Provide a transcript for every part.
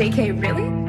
JK, really?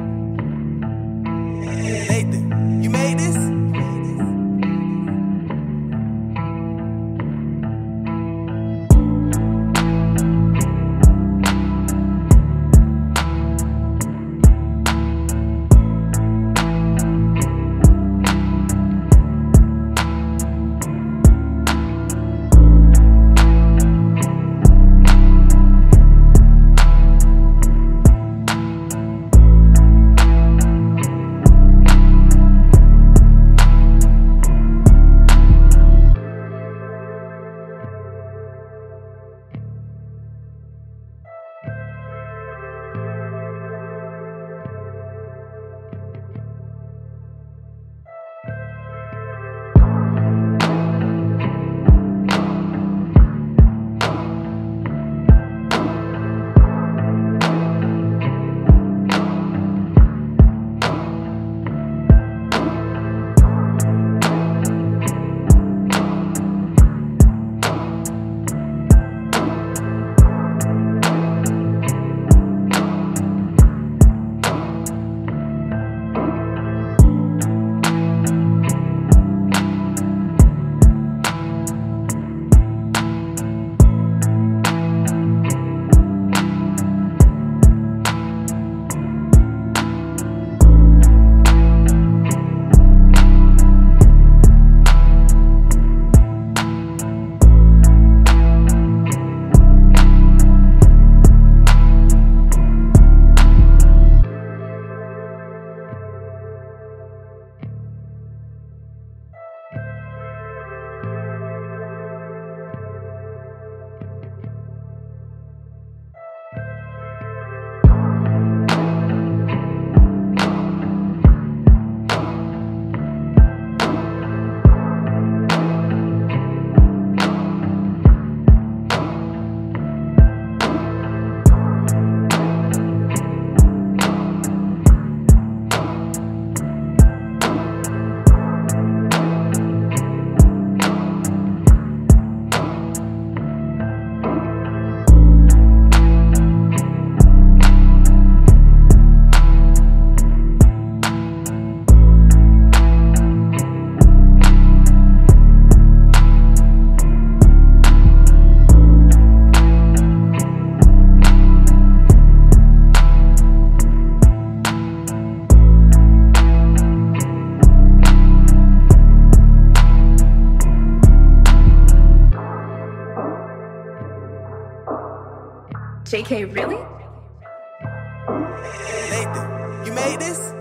JK, really? Nathan, you made this?